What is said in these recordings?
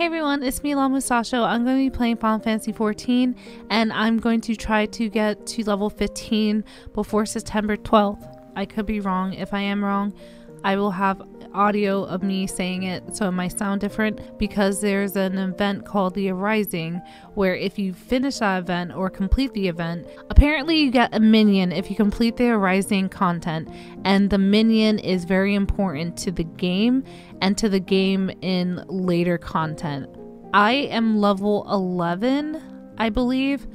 Hey everyone, it's me Lamu. I'm going to be playing Final Fantasy 14 and I'm going to try to get to level 15 before September 12th. I could be wrong. If I am wrong, I will have audio of me saying it so it might sound different because there's an event called the Arising where if you finish that event or complete the event, apparently you get a minion if you complete the Arising content and the minion is very important to the game and to the game in later content. I am level 11, I believe,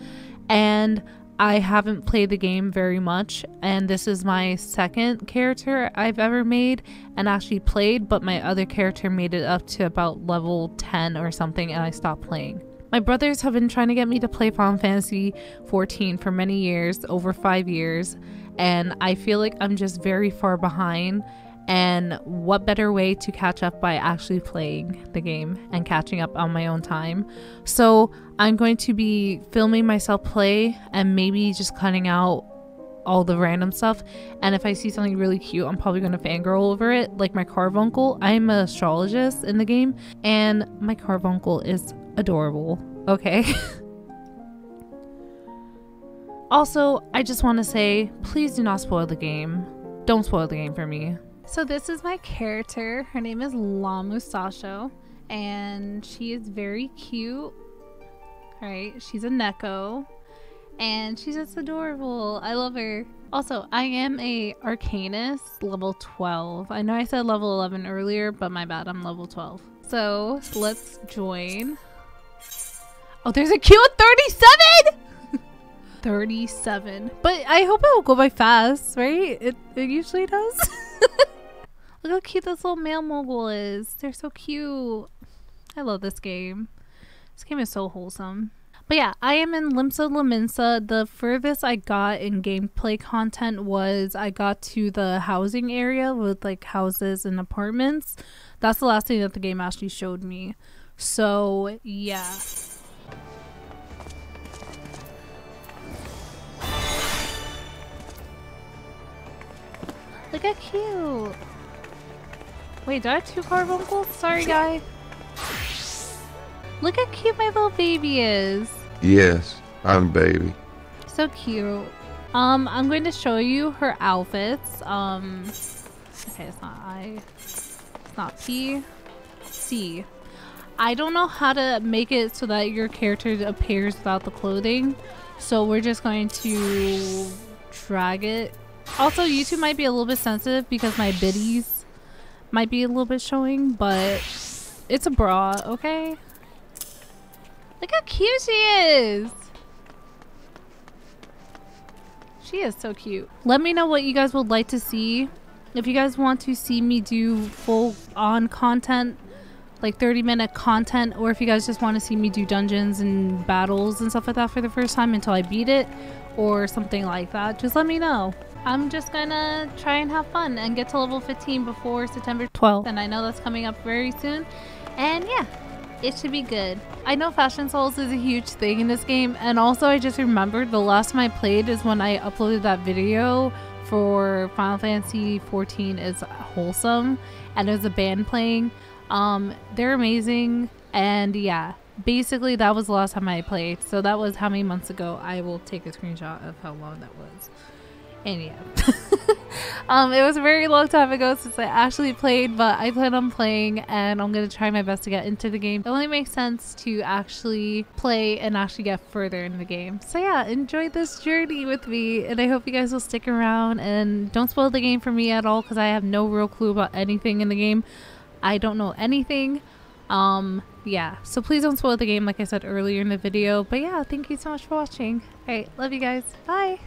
and I haven't played the game very much, and this is my second character I've ever made and actually played, but my other character made it up to about level 10 or something, and I stopped playing. My brothers have been trying to get me to play Final Fantasy 14 for many years, over five years, and I feel like I'm just very far behind and what better way to catch up by actually playing the game and catching up on my own time? So, I'm going to be filming myself play and maybe just cutting out all the random stuff. And if I see something really cute, I'm probably going to fangirl over it, like my carbuncle. I'm an astrologist in the game, and my carbuncle is adorable. Okay. also, I just want to say please do not spoil the game. Don't spoil the game for me. So this is my character. Her name is La Sasho, and she is very cute. Right? She's a Neko, and she's just adorable. I love her. Also, I am a Arcanist level 12. I know I said level 11 earlier, but my bad. I'm level 12. So let's join. Oh, there's a queue of 37! 37. But I hope it will go by fast, right? It, it usually does. Look how cute this little mail moogle is. They're so cute. I love this game. This game is so wholesome. But yeah, I am in Limsa Lominsa. The furthest I got in gameplay content was I got to the housing area with like houses and apartments. That's the last thing that the game actually showed me. So yeah. Look how cute. Wait, do I have two carbuncles? Sorry, guy. Look how cute my little baby is. Yes, I'm baby. So cute. Um, I'm going to show you her outfits. Um, okay, it's not I. It's not P. C. I don't know how to make it so that your character appears without the clothing. So we're just going to drag it. Also, YouTube might be a little bit sensitive because my biddies might be a little bit showing, but it's a bra, okay? Look how cute she is! She is so cute. Let me know what you guys would like to see. If you guys want to see me do full on content, like 30 minute content, or if you guys just want to see me do dungeons and battles and stuff like that for the first time until I beat it, or something like that, just let me know. I'm just gonna try and have fun and get to level 15 before September 12th. And I know that's coming up very soon. And yeah, it should be good. I know Fashion Souls is a huge thing in this game. And also I just remembered the last time I played is when I uploaded that video for Final Fantasy 14 is wholesome and there's a band playing. Um, they're amazing and yeah, basically that was the last time I played. So that was how many months ago. I will take a screenshot of how long that was. And yeah. um, it was a very long time ago since I actually played, but I plan on playing and I'm going to try my best to get into the game. It only makes sense to actually play and actually get further in the game. So yeah, enjoy this journey with me and I hope you guys will stick around and don't spoil the game for me at all because I have no real clue about anything in the game. I don't know anything. Um, yeah, so please don't spoil the game like I said earlier in the video. But yeah, thank you so much for watching. Alright, love you guys. Bye!